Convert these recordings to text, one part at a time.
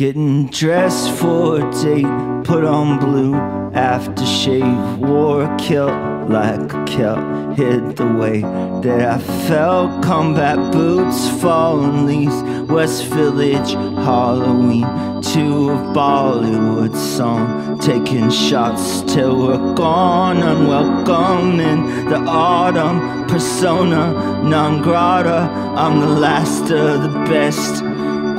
Getting dressed for a date, put on blue aftershave, wore a kilt like a kilt, hid the way that I felt. Combat boots, fallen leaves, West Village, Halloween, to a Bollywood song, taking shots till we're gone, unwelcome in the autumn, persona non grata. I'm the last of the best.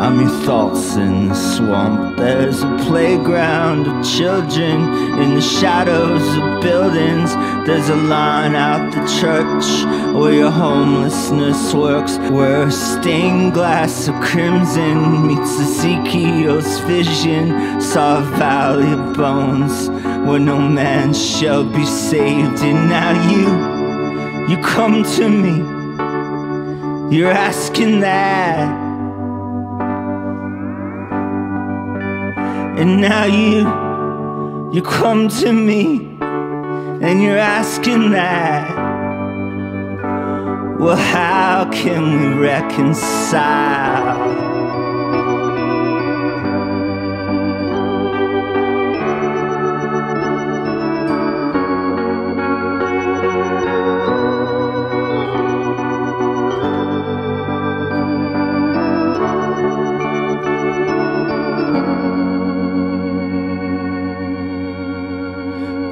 I'm your thoughts in the swamp. There's a playground of children in the shadows of buildings. There's a line out the church where your homelessness works. Where a stained glass of crimson meets Ezekiel's vision. Saw a valley of bones where no man shall be saved. And now you, you come to me. You're asking that. And now you, you come to me and you're asking that. Well, how can we reconcile?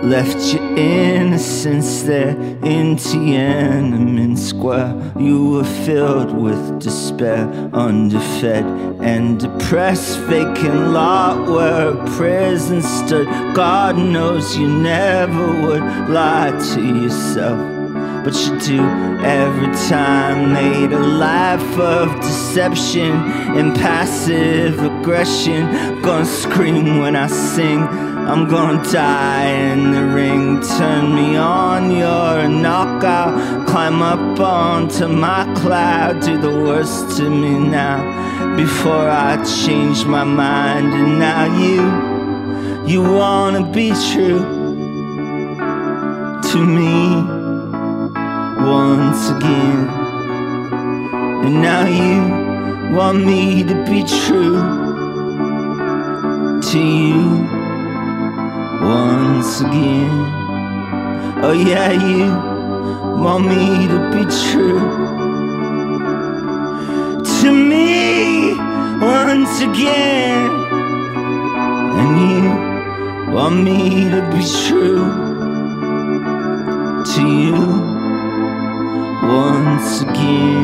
Left your innocence there in Tiananmen Square. You were filled with despair, underfed and depressed. Vacant lot where a prison stood. God knows you never would lie to yourself. But you do every time. Made a life of deception and passive aggression. Gonna scream when I sing. I'm gonna die in the ring. Turn me on, you're a knockout. Climb up onto my cloud. Do the worst to me now before I change my mind. And now you, you wanna be true to me once again. And now you want me to be true to you once again. Oh, yeah, you want me to be true to me once again. And you want me to be true to you once again.